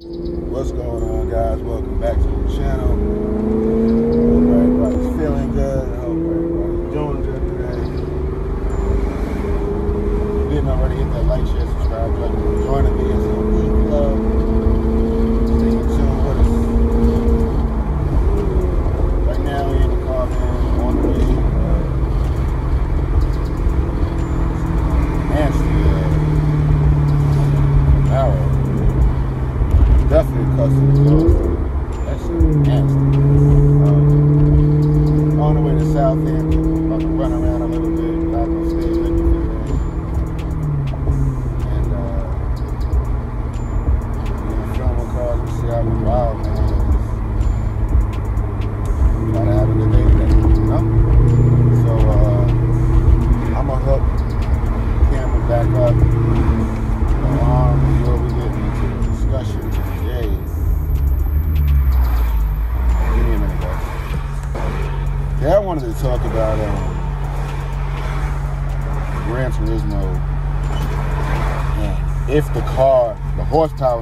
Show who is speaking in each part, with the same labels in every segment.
Speaker 1: What's going on, guys? Welcome back to the channel. Hope everybody's feeling good. I hope everybody's doing good today. If you didn't already hit that like, share, subscribe button, join me.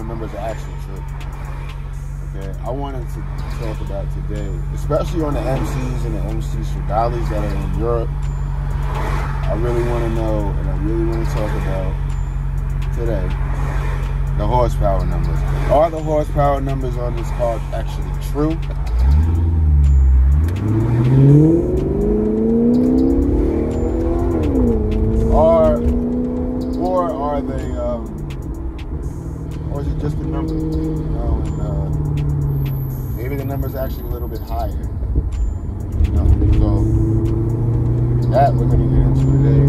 Speaker 1: remember the actual trip. Okay, I wanted to talk about today, especially on the MCs and the MC Stradales that are in Europe. I really want to know, and I really want to talk about today the horsepower numbers. Are the horsepower numbers on this car actually true? Are or is it just the number? You know, and, uh, maybe the number's actually a little bit higher. You know, so that we're gonna get into today.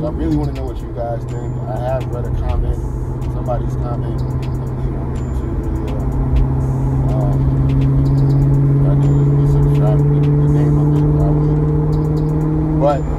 Speaker 1: But I really want to know what you guys think. I have read a comment, somebody's comment. Um, But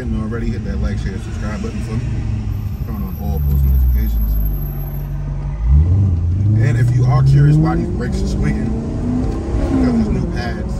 Speaker 1: already, hit that like, share, subscribe button for me. Turn on all post notifications. And if you are curious why these brakes are squeaking, because there's new pads,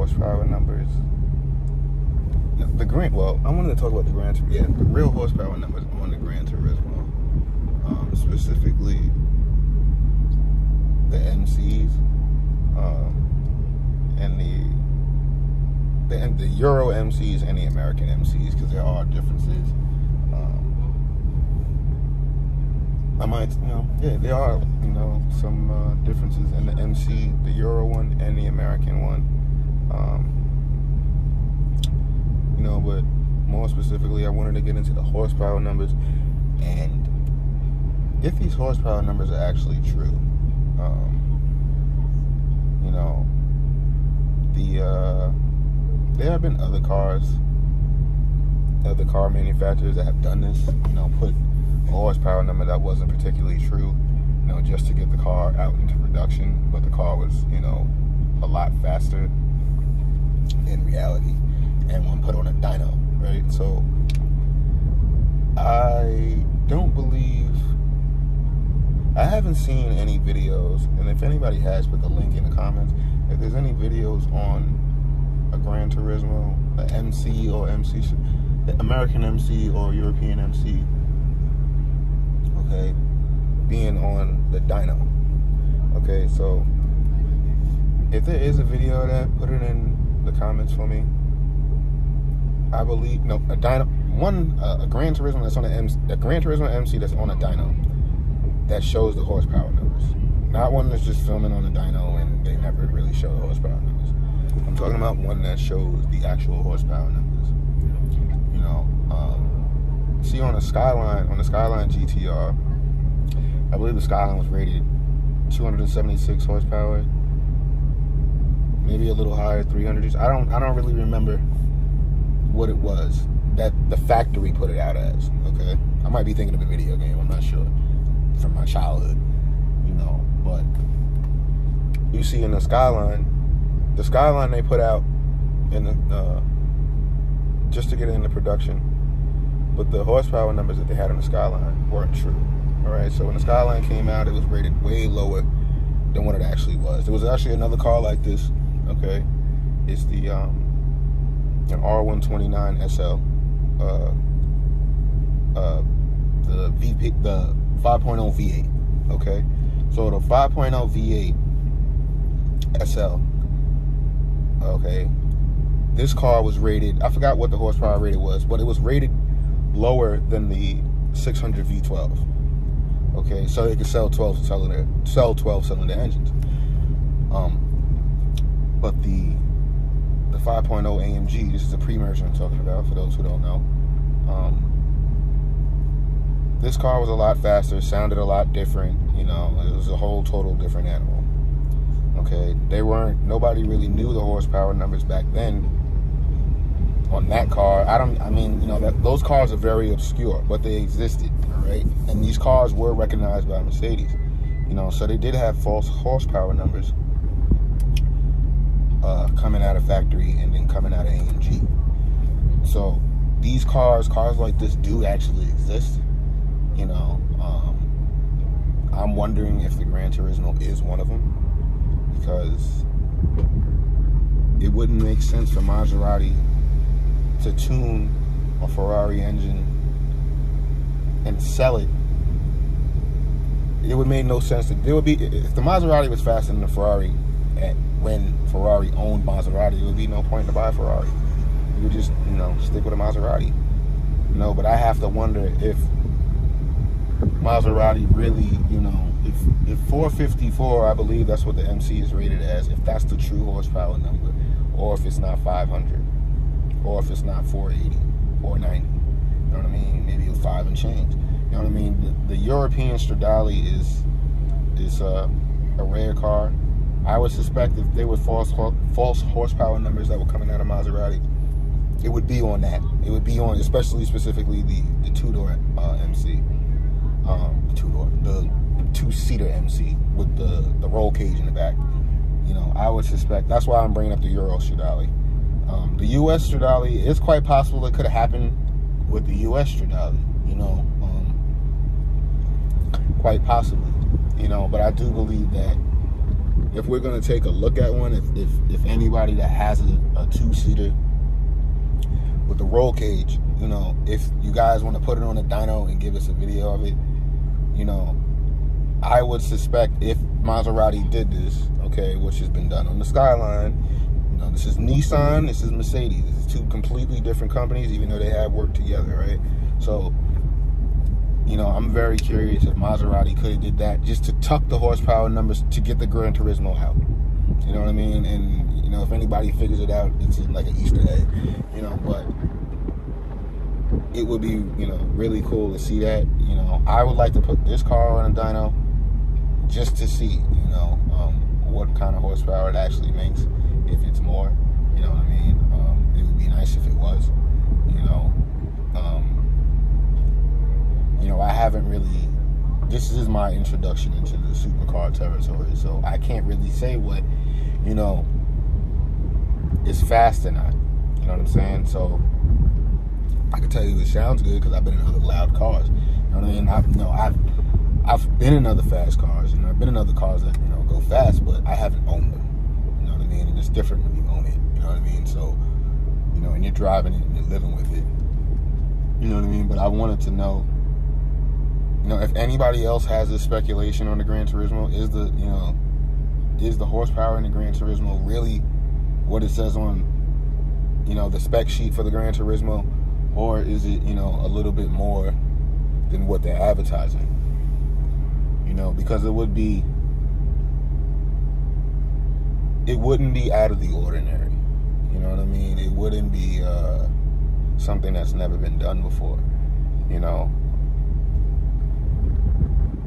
Speaker 1: horsepower numbers. The Grand, well, I wanted to talk about the Grand, yeah, the real horsepower numbers on the Gran Turismo, um, specifically the MCs um, and the, the the Euro MCs and the American MCs because there are differences. I might, you know, yeah, there are, you know, some uh, differences in the MC, the Euro one, and the American one. Um, you know, but more specifically, I wanted to get into the horsepower numbers and if these horsepower numbers are actually true. Um, you know, the uh, there have been other cars, other car manufacturers that have done this. You know, put a horsepower number that wasn't particularly true, you know, just to get the car out into production. But the car was, you know, a lot faster in reality and one put on a dyno, right? So I don't believe I haven't seen any videos, and if anybody has, put the link in the comments. If there's any videos on a Gran Turismo, a MC or MC, the American MC or European MC okay, being on the dyno. Okay, so if there is a video of that, put it in the comments for me. I believe no a dyno one uh, a Gran Turismo that's on an MC, a Gran Turismo MC that's on a dyno that shows the horsepower numbers. Not one that's just filming on a dyno and they never really show the horsepower numbers. I'm talking about one that shows the actual horsepower numbers. You know, um, see on the Skyline on the Skyline GTR I believe the Skyline was rated 276 horsepower, maybe a little higher, 300. I don't, I don't really remember what it was that the factory put it out as. Okay, I might be thinking of a video game. I'm not sure from my childhood, you know. But you see in the Skyline, the Skyline they put out in the uh, just to get it into production, but the horsepower numbers that they had on the Skyline weren't true. All right, so when the Skyline came out, it was rated way lower than what it actually was. There was actually another car like this. Okay, it's the um, an R129 SL, uh, uh, the V8, the 5.0 V8. Okay, so the 5.0 V8 SL. Okay, this car was rated. I forgot what the horsepower rated was, but it was rated lower than the 600 V12. Okay, so they can sell 12 cylinder, sell 12 cylinder engines. Um, but the the 5.0 AMG, this is a pre-merger I'm talking about for those who don't know. Um, this car was a lot faster, sounded a lot different. You know, it was a whole total different animal. Okay, they weren't. Nobody really knew the horsepower numbers back then on that car. I don't. I mean, you know, that, those cars are very obscure, but they existed right? And these cars were recognized by Mercedes, you know, so they did have false horsepower numbers uh, coming out of factory and then coming out of AMG. So these cars, cars like this, do actually exist. You know, um, I'm wondering if the Gran Turismo is one of them because it wouldn't make sense for Maserati to tune a Ferrari engine and sell it, it would make no sense. To, it would be if the Maserati was faster than the Ferrari, at when Ferrari owned Maserati, it would be no point to buy a Ferrari. You would just you know stick with a Maserati. You know, but I have to wonder if Maserati really, you know, if if 454, I believe that's what the MC is rated as. If that's the true horsepower number, or if it's not 500, or if it's not 480, 490. You know what I mean? Maybe a five and change. You know what I mean? The, the European Stradale is is a rare car. I would suspect if they were false false horsepower numbers that were coming out of Maserati, it would be on that. It would be on, especially specifically the the two door uh, MC, um, the two door, the two seater MC with the the roll cage in the back. You know, I would suspect that's why I'm bringing up the Euro Stradale. Um, the U.S. Stradale, is quite possible it could have happened with the U.S. Stradale, you know, um, quite possibly, you know, but I do believe that if we're gonna take a look at one, if if, if anybody that has a, a two seater with the roll cage, you know, if you guys want to put it on a dyno and give us a video of it, you know, I would suspect if Maserati did this, okay, which has been done on the Skyline, you know, this is Nissan, this is Mercedes. This is two completely different companies, even though they have worked together, right? So, you know, I'm very curious if Maserati could have did that just to tuck the horsepower numbers to get the Gran Turismo out. You know what I mean? And you know, if anybody figures it out, it's like an Easter egg. You know, but it would be you know really cool to see that. You know, I would like to put this car on a dyno just to see you know um, what kind of horsepower it actually makes. If it's more, you know what I mean. Um, it would be nice if it was. You know, you know I haven't really. This is my introduction into the supercar territory, so I can't really say what you know is fast or not. You know what I'm saying? So I can tell you it sounds good because I've been in other loud cars. You know what I mean? I've know I've I've been in other fast cars and I've been in other cars that you know go fast, but I haven't owned them. You know what I mean? And it's different when you own it. You know what I mean? So you know, and you're driving it and you're living with it. You know what I mean? But I wanted to know. You know, if anybody else has this speculation on the Gran Turismo, is the you know, is the horsepower in the Gran Turismo really what it says on, you know, the spec sheet for the Gran Turismo? or is it you know a little bit more than what they're advertising? You know because it would be it wouldn't be out of the ordinary. You know what i mean? It wouldn't be uh, something that's never been done before. You know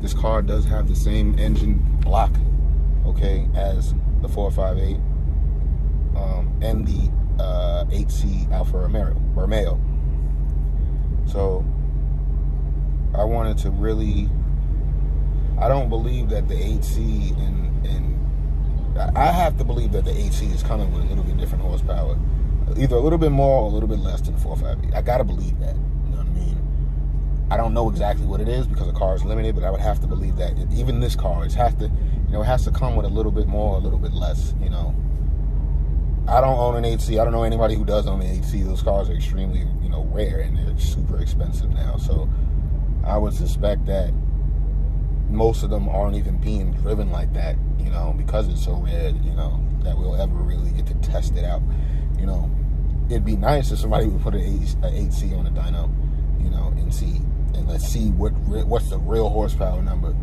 Speaker 1: this car does have the same engine block okay as the 458 um, and the uh, 8c alfa romeo romeo so I wanted to really. I don't believe that the 8C and and I have to believe that the 8C is coming with a little bit different horsepower, either a little bit more or a little bit less than the 458. I gotta believe that. You know what I mean? I don't know exactly what it is because the car is limited, but I would have to believe that even this car, it has to, you know, it has to come with a little bit more, a little bit less. You know, I don't own an 8C. I don't know anybody who does own an 8C. Those cars are extremely, you know, rare and they're super expensive now. So I would suspect that most of them aren't even being driven like that, you know, because it's so rare, you know, that we'll ever really get to test it out. You know, it'd be nice if somebody would put an 8C on a dyno, you know, and see, and let's see what what's the real horsepower number,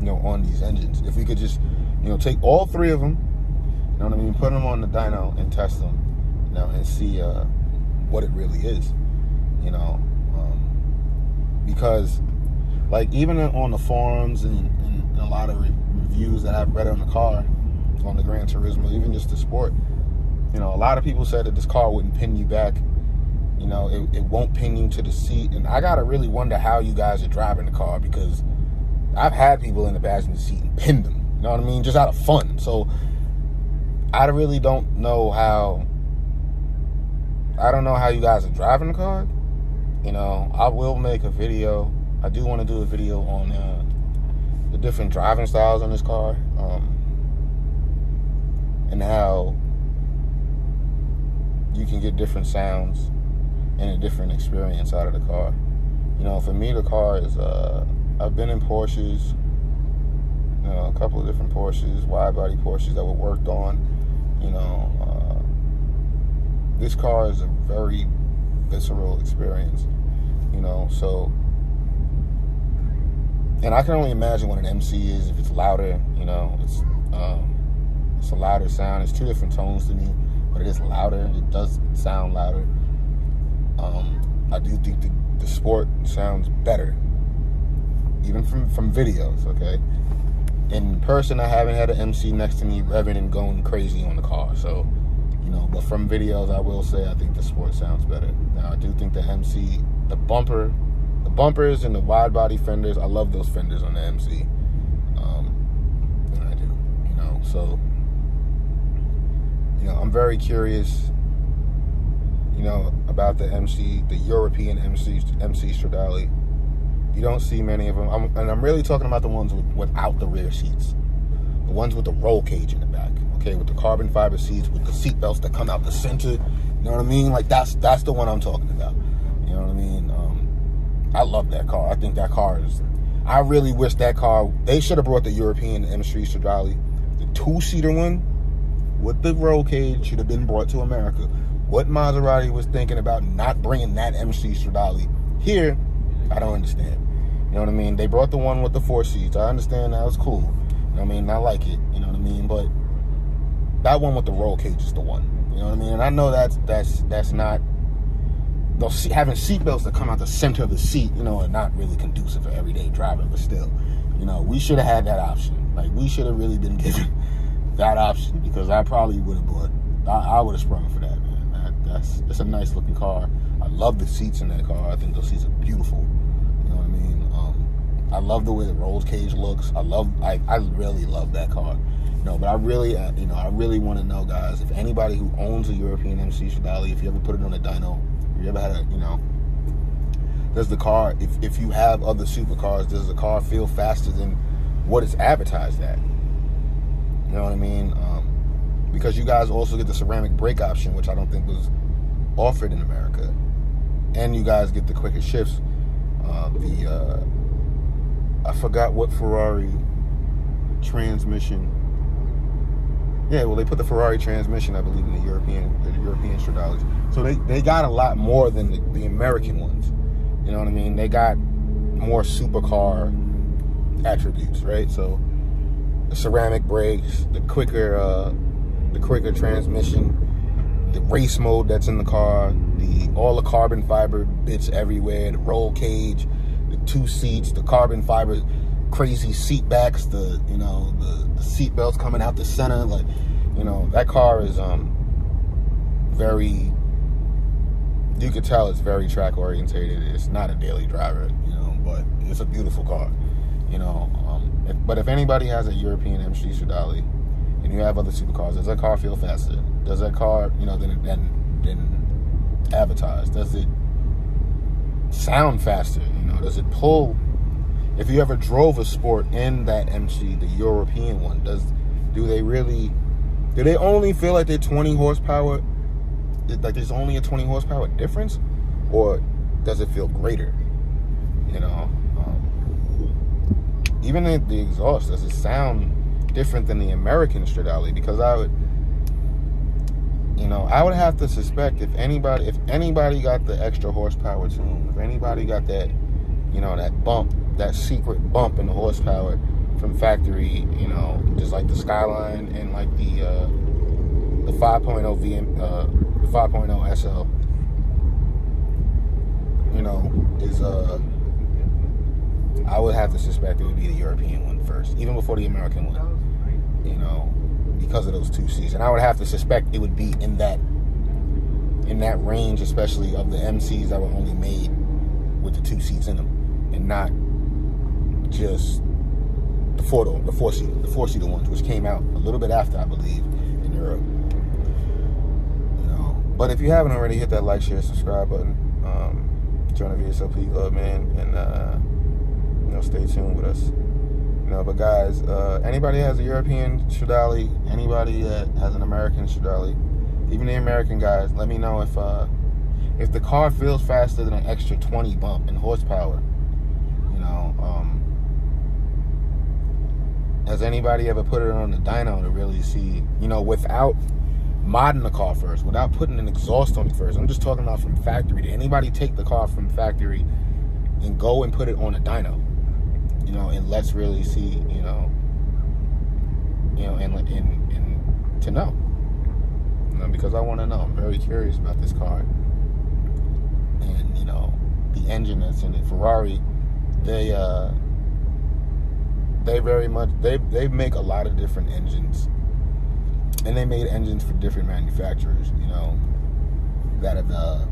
Speaker 1: you know, on these engines. If we could just, you know, take all three of them you know what I mean? Put them on the dyno and test them, you know, and see uh, what it really is, you know. Um, because, like, even on the forums and, and a lot of re reviews that I've read on the car, on the Gran Turismo, even just the sport, you know, a lot of people said that this car wouldn't pin you back. You know, it, it won't pin you to the seat. And I got to really wonder how you guys are driving the car because I've had people in the passenger seat and pinned them. You know what I mean? Just out of fun. So I really don't know how. I don't know how you guys are driving the car. You know, I will make a video. I do want to do a video on uh, the different driving styles on this car, um, and how you can get different sounds and a different experience out of the car. You know, for me, the car is. Uh, I've been in Porsches, you know, a couple of different Porsches, wide body Porsches that were worked on you know, uh, this car is a very visceral experience. You know, so and I can only imagine what an MC is if it's louder. You know, it's um, it's a louder sound. It's two different tones to me, but it is louder. It does sound louder. Um, I do think the, the sport sounds better, even from from videos. Okay, in person, I haven't had an MC next to me revving and going crazy on the car. So, you know, but from videos, I will say I think the sport sounds better. Now, I do think the MC, the bumper, the bumpers and the wide body fenders, I love those fenders on the MC. Um, I do, you know, so, you know, I'm very curious, you know, about the MC, the European MC, MC Stradale you don't see many of them. I'm, and I'm really talking about the ones with, without the rear seats. the ones with the roll cage in the back, okay, with the carbon fiber seats, with the seat belts that come out the center. You know what I mean? Like that's that's the one I'm talking about. You know what I mean? Um, I love that car. I think that car is. I really wish that car. They should have brought the European MC Stradale, the two-seater one with the roll cage should have been brought to America. What Maserati was thinking about not bringing that MC Stradale here, I don't understand. You know what I mean? They brought the one with the four seats. I understand that was cool. You know what I mean? I like it. You know what I mean? But that one with the roll cage is the one. You know what I mean? And I know that's that's that's not those having seatbelts that come out the center of the seat. You know, are not really conducive for everyday driving. But still, you know, we should have had that option. Like we should have really been given that option because I probably would have bought. I, I would have sprung for that, that's it's a nice looking car. I love the seats in that car. I think those seats are beautiful. You know what I mean? Um, I love the way the roll cage looks. I love. I, I really love that car. Know, but I really, uh, you know, I really want to know, guys, if anybody who owns a European MC Stradale, if you ever put it on a dyno, if you ever had a, you know, does the car, if, if you have other supercars, does the car feel faster than what it's advertised at? You know what I mean? Um, because you guys also get the ceramic brake option, which I don't think was offered in America, and you guys get the quicker shifts. Uh, the uh, I forgot what Ferrari transmission. Yeah, well, they put the Ferrari transmission, I believe, in the European the European Stradales. So they, they got a lot more than the, the American ones. You know what I mean? They got more supercar attributes, right? So the ceramic brakes, the quicker uh, the quicker transmission, the race mode that's in the car, the all the carbon fiber bits everywhere, the roll cage, the two seats, the carbon fiber crazy seat backs, the you know the, the seat belts coming out the center, like you know that car is um very. You could tell it's very track orientated. It's not a daily driver, you know, but it's a beautiful car, you know. Um, if, but if anybody has a European MC Stradale and you have other supercars, does that car feel faster? Does that car, you know, than than, than advertised? Does it sound faster? You know, does it pull? If you ever drove a sport in that MC, the European one, does do they really? Do they only feel like they're 20 horsepower? Like there's only a 20 horsepower difference, or does it feel greater? You know, um, even the, the exhaust does it sound different than the American Stradale? Because I would, you know, I would have to suspect if anybody, if anybody got the extra horsepower tune, if anybody got that, you know, that bump, that secret bump in the horsepower from factory, you know, just like the Skyline and like the uh, the 5.0 VM, uh, the 5.0 SL, you know, is uh, I would have to suspect it would be the European one first, even before the American one, you know, because of those two seats, and I would have to suspect it would be in that in that range, especially of the MCs that were only made with the two seats in them, and not just the four the four seat the four seater ones, which came out a little bit after, I believe, in Europe. You know, but if you haven't already, hit that like, share, subscribe button. Um, join the VSOP Club, man, and uh, you know, stay tuned with us. Know, but guys, uh, anybody has a European Stradale, anybody that has an American Stradale, even the American guys, let me know if uh, if the car feels faster than an extra 20 bump in horsepower. You know, um, has anybody ever put it on the dyno to really see, you know, without modding the car first, without putting an exhaust on it first? I'm just talking about from factory. Did anybody take the car from factory and go and put it on a dyno? You know, and let's really see, you know, you know, and and, and to know. You know, because I want to know. I'm very curious about this car. And, you know, the engine that's in it. Ferrari, they uh they very much they they make a lot of different engines and they made engines for different manufacturers you know that have uh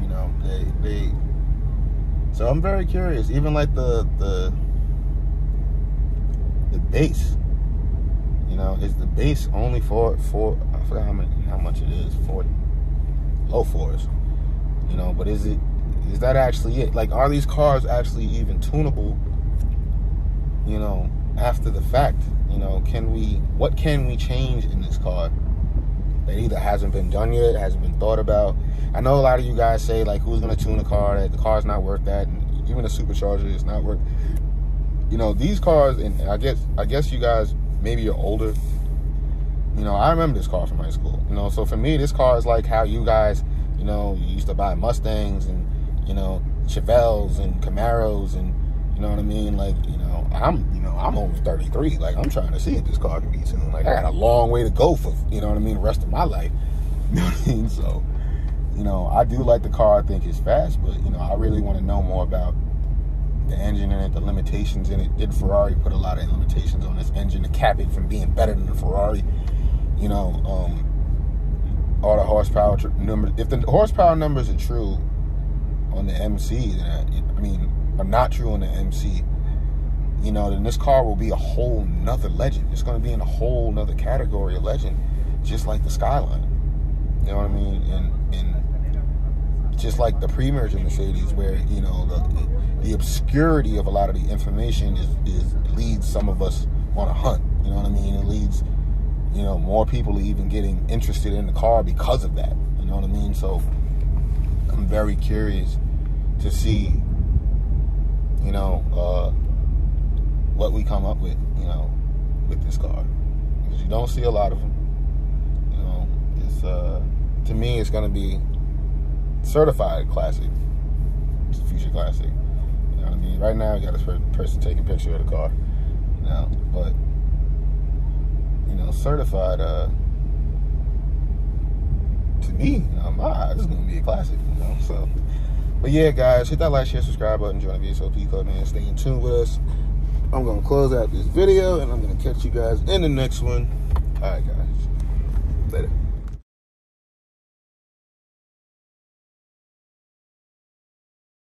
Speaker 1: you know they they so i'm very curious even like the the the base you know is the base only for for i forgot how many how much it is for low fours you know but is it is that actually it? Like, are these cars actually even tunable you know, after the fact. You know, can we, what can we change in this car that either hasn't been done yet, hasn't been thought about? I know a lot of you guys say, like, who's to tune a car, that the car's not worth that, and even a supercharger is not worth, you know, these cars, and I guess, I guess you guys, maybe you're older, you know, I remember this car from high school, you know, so for me, this car is like how you guys, you know, you used to buy Mustangs and, you know, Chevelles and Camaros and, you know what I mean? Like, you know, I'm, you know, I'm only 33. Like, I'm trying to see if this car can be soon. Like, I got a long way to go for, you know what I mean, the rest of my life. You know what I mean? So, you know, I do like the car. I think it's fast, but, you know, I really want to know more about the engine in it, the limitations in it. Did Ferrari put a lot of limitations on this engine to cap it from being better than the Ferrari? You know, um, all the horsepower numbers. If the horsepower numbers are true on the MC, then I, I mean, are not true on the MC, you know, then this car will be a whole nother legend. It's going to be in a whole nother category of legend, just like the Skyline. You know what I mean? And, and just like the pre-merger Mercedes, where you know the the obscurity of a lot of the information is, is leads some of us on a hunt. You know what I mean? It leads you know more people even getting interested in the car because of that. You know what I mean? So I'm very curious to see you know, uh, what we come up with, you know, with this car. Because you don't see a lot of them. You know, it's, uh, to me, it's going to be certified classic. A future classic. You know what I mean? Right now, you got this person taking a picture of the car. You know, but, you know, certified, uh, to me, you my going to be a classic, you know, so. But yeah, guys, hit that like, share, subscribe button, join the VSOP Club, man. Stay in tune with us. I'm going to close out this video, and I'm going to catch you guys in the next one. All right, guys. Later.